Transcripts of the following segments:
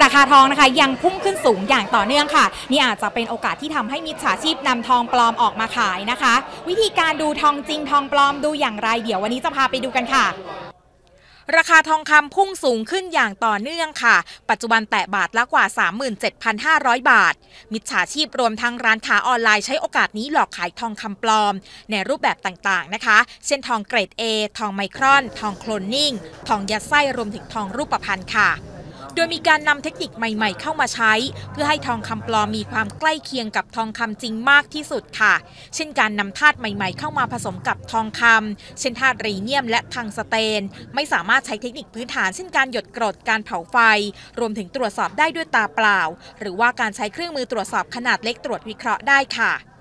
ราคาทองนะคะยังพุ่งขึ้นสูงอย่างต่อเนื่องค่ะ นี่อาจจะเป็นโอกาสที่ทำให้มิจฉาชีพนำทองปลอมออกมาขายนะคะ วิธีการดูทองจริงทองปลอมดูอย่างไร เดี๋ยววันนี้จะพาไปดูกันค่ะราคาทองคำพุ่งสูงขึ้นอย่างต่อเนื่องค่ะ ปัจจุบันแตะบาทละกว่า 37,500 บาท มิจฉาชีพรวมทั้งร้านค้าออนไลน์ใช้โอกาสนี้หลอกขายทองคำปลอม ในรูปแบบต่างๆนะคะ เช่นทองเกรด A ทองไมครอน ทองโคลนนิ่ง ทองยัดไส้รวมถึงทองรูปพรรณค่ะ โดยมีการนำเทคนิคใหม่ ๆ เข้ามาใช้ เพื่อให้ทองคำปลอมมีความใกล้เคียงกับทองคำจริงมากที่สุดค่ะ เช่นการนำธาตุใหม่ ๆ เข้ามาผสมกับทองคำเช่นธาตุรีเนียมและทังสเตน ไม่สามารถใช้เทคนิคพื้นฐานเช่นการหยดกรดการเผาไฟ รวมถึงตรวจสอบได้ด้วยตาเปล่า หรือว่าการใช้เครื่องมือตรวจสอบขนาดเล็กตรวจวิเคราะห์ได้ค่ะ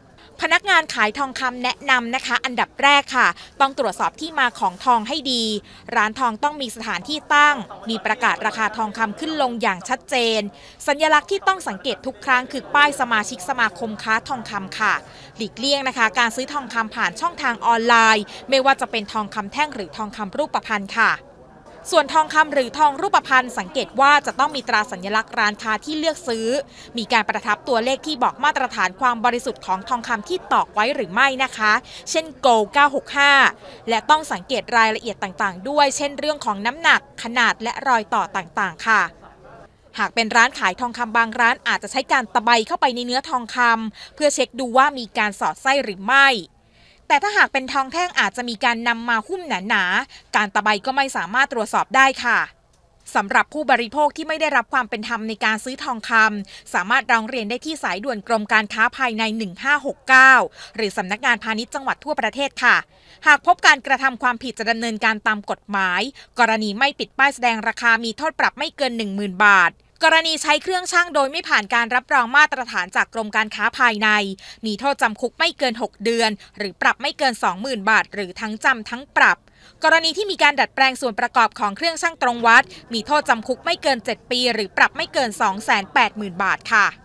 พนักงานขายทองคำแนะนำนะคะ อันดับแรกค่ะ ต้องตรวจสอบที่มาของทองให้ดี ร้านทองต้องมีสถานที่ตั้ง มีประกาศราคาทองคำขึ้นลงอย่างชัดเจน สัญลักษณ์ที่ต้องสังเกตทุกครั้งคือป้ายสมาชิกสมาคมค้าทองคำค่ะ หลีกเลี่ยงนะคะ การซื้อทองคำผ่านช่องทางออนไลน์ ไม่ว่าจะเป็นทองคำแท่งหรือทองคำรูปพรรณค่ะ ส่วนทองคำหรือทองรูปพรรณสังเกตว่าจะต้องมีตราสัญลักษณ์ร้านค้าที่เลือกซื้อ มีการประทับตัวเลขที่บอกมาตรฐานความบริสุทธิ์ของทองคำที่ตอกไว้หรือไม่นะคะ เช่นโก965 และต้องสังเกตรายละเอียดต่างๆ ด้วย เช่นเรื่องของน้ำหนัก ขนาดและรอยต่อต่างๆ ค่ะหากเป็นร้านขายทองคำบางร้านอาจจะใช้การตะไบเข้าไปในเนื้อทองคำเพื่อเช็คดูว่ามีการสอดไส้หรือไม่ แต่ถ้าหากเป็นทองแท่งอาจจะมีการนำมาหุ้มหนาๆ การตะไบก็ไม่สามารถตรวจสอบได้ค่ะสำหรับผู้บริโภคที่ไม่ได้รับความเป็นธรรมในการซื้อทองคำสามารถร้องเรียนได้ที่สายด่วนกรมการค้าภายใน 1569 หรือสำนักงานพาณิชย์จังหวัดทั่วประเทศค่ะ หากพบการกระทำความผิดจะดำเนินการตามกฎหมาย กรณีไม่ปิดป้ายแสดงราคามีโทษปรับไม่เกิน 10,000 บาท กรณีใช้เครื่องช่างโดยไม่ผ่านการรับรองมาตรฐานจากกรมการค้าภายใน มีโทษจำคุกไม่เกิน 6 เดือน หรือปรับไม่เกิน 20,000 บาท หรือทั้งจำทั้งปรับ กรณีที่มีการดัดแปลงส่วนประกอบของเครื่องช่างตรงวัด มีโทษจำคุกไม่เกิน 7 ปี หรือปรับไม่เกิน 280,000 บาทค่ะ